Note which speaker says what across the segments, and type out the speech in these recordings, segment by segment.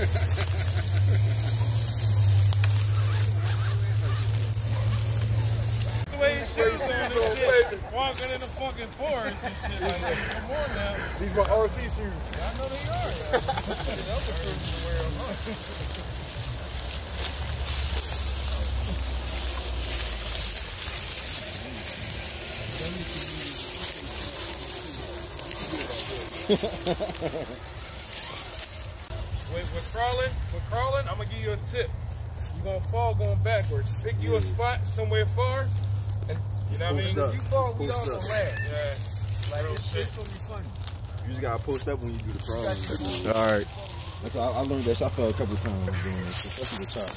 Speaker 1: the way his shoes shit. Walking in the fucking forest and shit. Like, come on now.
Speaker 2: These my RC shoes.
Speaker 1: I know they are. Shit, the to wear them. huh? With, with crawling, with crawling, I'm gonna give you a tip. You're gonna fall going backwards. Pick you a spot somewhere far, and you know what I mean.
Speaker 2: Post up.
Speaker 1: You fall, we
Speaker 2: Post
Speaker 1: all
Speaker 2: up.
Speaker 1: gonna land. Yeah. Like
Speaker 2: Real
Speaker 1: it's
Speaker 2: shit.
Speaker 1: shit gonna be funny.
Speaker 2: You just gotta post up when you do the crawl.
Speaker 3: All right.
Speaker 2: That's how I, I learned that. I fell a couple of times doing this, especially the chop.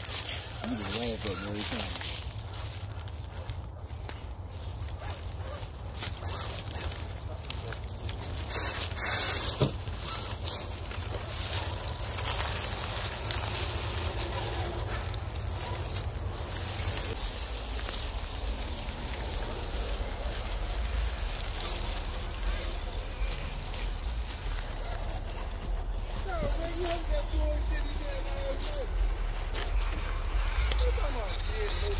Speaker 2: You just laugh at me every time.
Speaker 1: You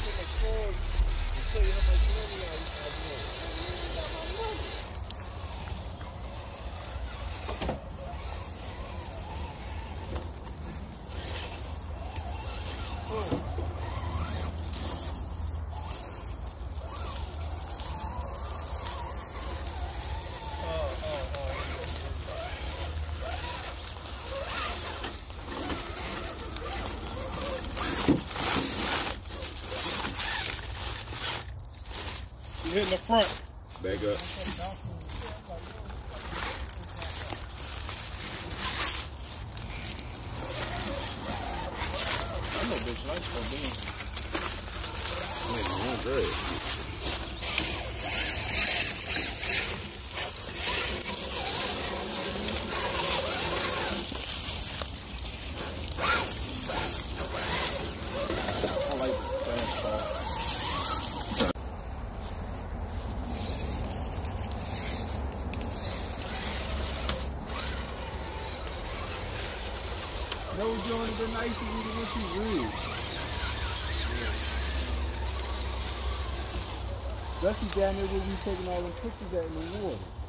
Speaker 1: hitting the front.
Speaker 2: Back up.
Speaker 1: I know bitch likes for being.
Speaker 2: Man, I'm good.
Speaker 3: No joint of the night for you to what you read. Especially down there where we taking all them pictures at in the water.